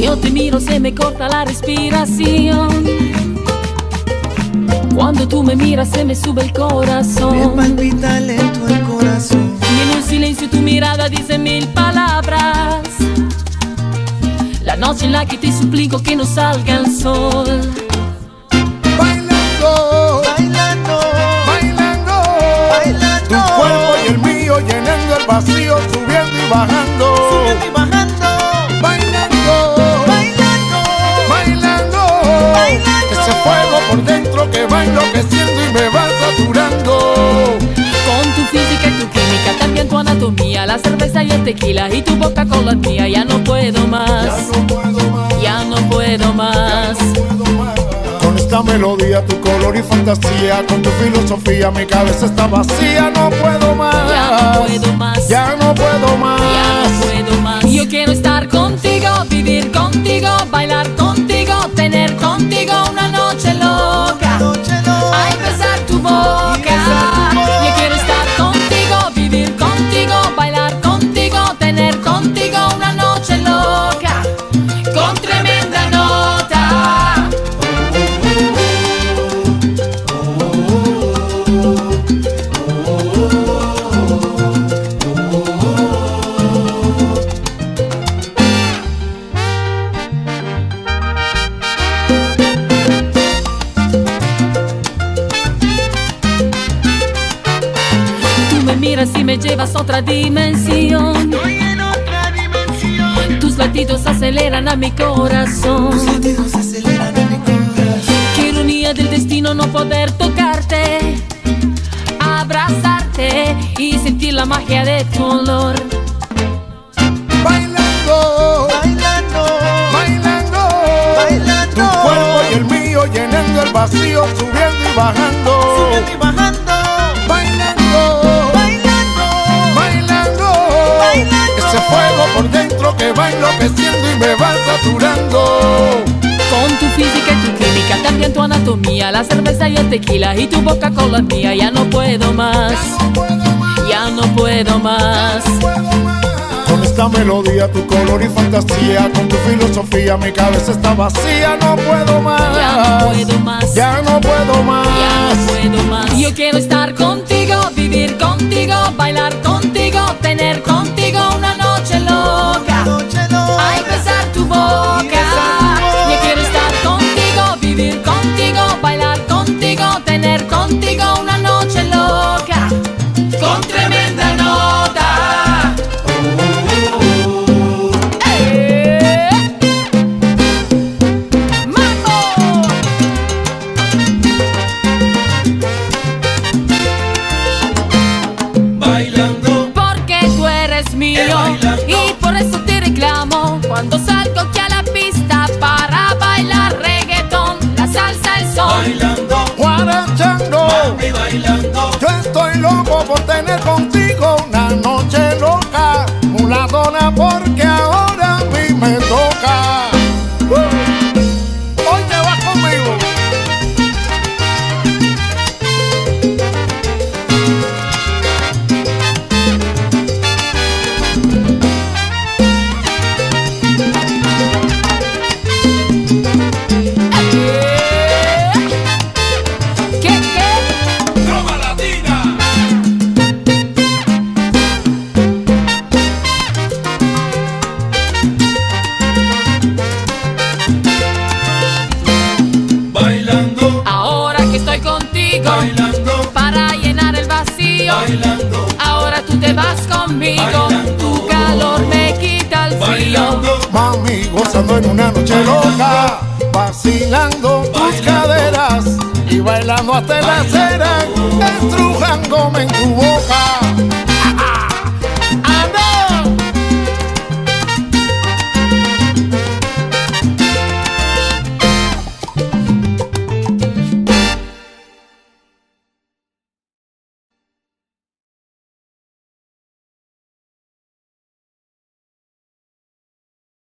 yo te miro se me corta la respiración. Cuando tú me miras se me sube el corazón. Me palpita lento el corazón. Y en un silencio tu mirada dice mil palabras. La noche en la que te suplico que no salga el sol. Bailando, Bailando, bailando, bailando. tu cuerpo y el mío llenando el vacío, subiendo y bajando. Subiendo y bajando. También tu anatomía, la cerveza y el tequila y tu boca con la mía. Ya no puedo más, ya no puedo más. puedo más. Con esta melodía, tu color y fantasía, con tu filosofía, mi cabeza está vacía, no puedo más. Ya no puedo más. Ya no puedo más. Ya no puedo más. Yo quiero estar contigo, miras y me llevas a otra dimensión. Estoy en otra dimensión. Tus latidos aceleran a mi corazón. Tus latidos aceleran en mi corazón. Qué ironía del destino no poder tocarte, abrazarte y sentir la magia de tu olor. Bailando, Bailando, bailando, Bailando. tu cuerpo y el mío llenando el vacío, subiendo y bajando. subiendo y bajando. Saturando. Con tu física y tu química, también tu anatomía, la cerveza y el tequila y tu boca con la mía. Ya no puedo más, No puedo más, ya no puedo más. puedo más. Con esta melodía, tu color y fantasía, con tu filosofía, mi cabeza está vacía, no puedo más. Ya no puedo más. Ya no puedo más. Ya no puedo más. Yo quiero estar contigo, vivir contigo, bailar contigo, tener contigo loco por tener bailando, para llenar el vacío, bailando, ahora tú te vas conmigo, Bailando. tu calor me quita el frío. bailando, Mami, gozando en una noche loca, vacilando tus caderas. Y bailando hasta la acera, estrujándome en tu boca.